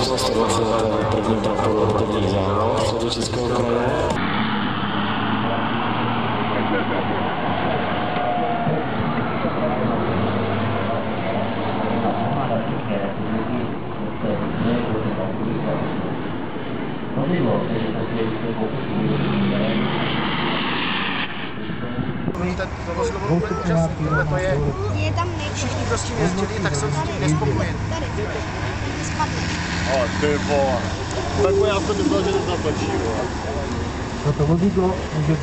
16 roczny pewnie prawdopodobnie działał w Sądzie Krajowa. účastník letoje, všichni prostě jezdili, tak jsou s tím nespokojení. O, ty vole. Takhle já jsem myslel, že to zatočí, vole. No to vozidlo může...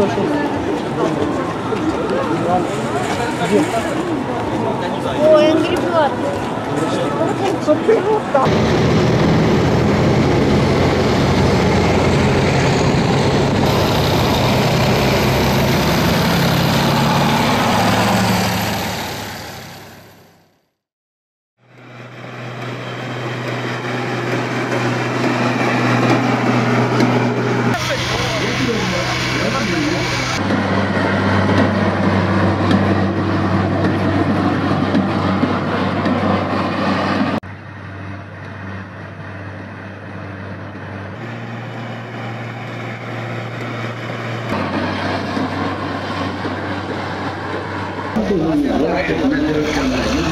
дошел. Где? Ой, он гребет. Вот он, めっちゃうまい。